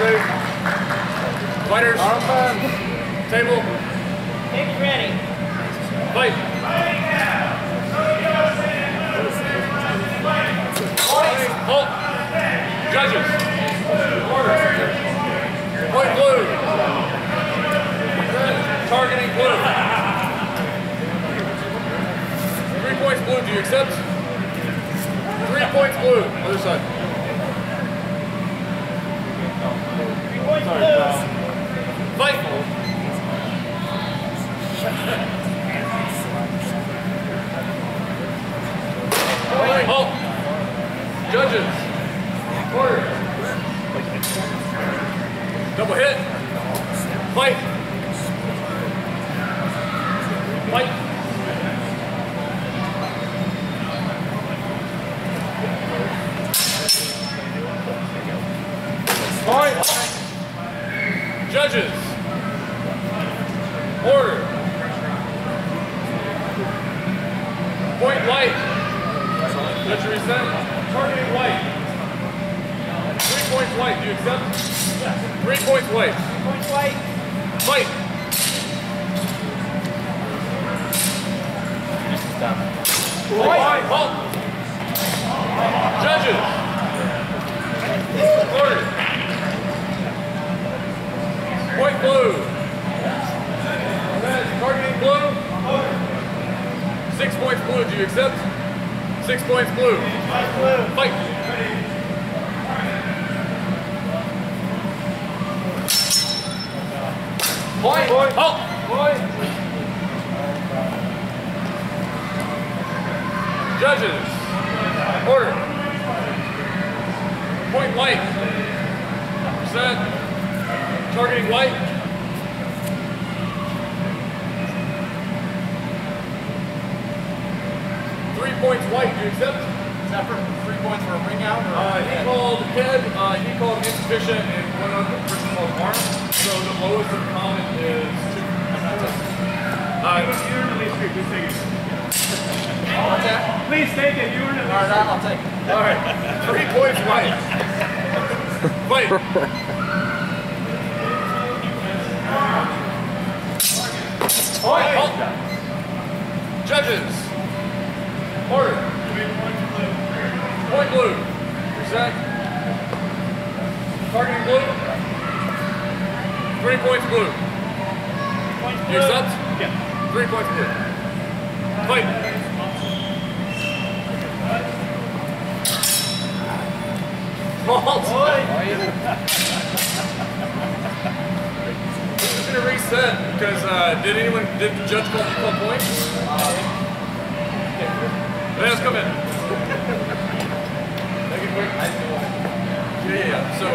ready. Fighters. Table. Pick ready. Fight. Halt. Judges. Point blue. Targeting blue. Three points blue. Do you accept? Three points blue. Other side. Three points blue. Fight. Halt. Judges. Order. Double hit. Fight. Fight. Point. Judges. Order. Point light. Judge reset. Targeting white. Three points white. Do you accept? Yes. Three points white. Three points white. Fight. White. Halt. Judges. Order. Point blue. Red. Targeting blue. Six points blue. Do you accept? Six points blue. Fight. Point. Point. Halt. Point. Judges. Order. Point white. Set. Targeting white. Three points white. Do you accept? Is that for three points for a ring out? Uh, he called head, uh, he called insufficient, and one other person called arm. So the lowest of common is two. Uh, What's that? Please take it. All right, please take it. You were in All right, I'll take it. all right, three points white. Fight. Point. Halt. Judges. Point blue. Reset. Targeting blue. Three points blue. Points You accept? Yeah. Three points blue. Fight. Halt. Who's gonna reset? Because uh, did anyone did the judge call equal points? Let's come in. Make it quick. Yeah, yeah, yeah. So.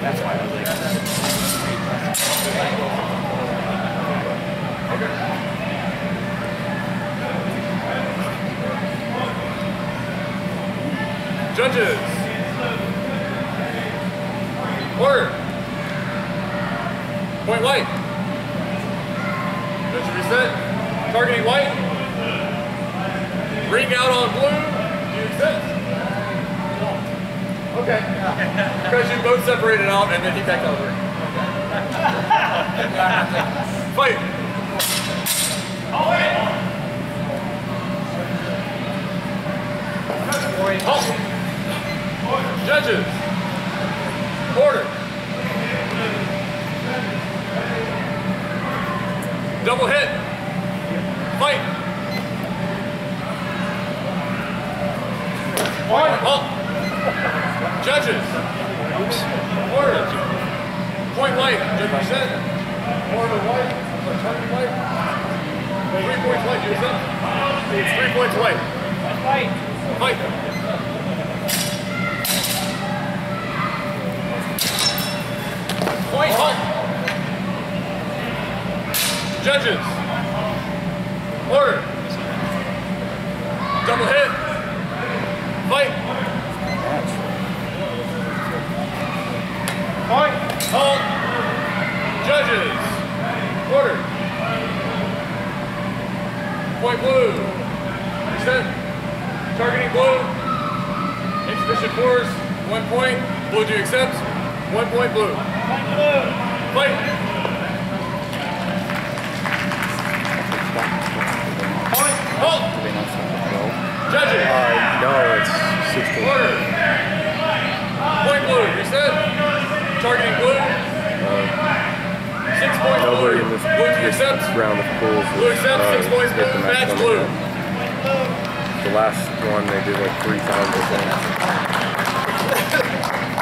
That's why I was like, Judges. Order. Point white. Judge reset. Targeting white. Ring out on blue. Do you accept? Okay. Because you both separated out and then he backed over. of the ring. Fight. Halt. Judges. Order. Double hit. Fight. Point. Halt. Judges. Oops. Order. Point white. Judge reset. Order white. Or target white. Three points white. You? It's three points white. Fight. Fight. Judges. Order. Double hit. Fight. Point. Halt. Judges. Order. Point blue. Reset. Targeting blue. Insufficient force. One point. Blue to accept. One point blue. Point blue. Fight. Halt. They not 12? Judges. Uh, no, it's 16. Order. Point blue. Reset. Targeting blue. Six points Nobody blue. in this, Blue to this accept. round of pools Blue was accept. Six points blue. the Match blue. The last one they did like three times.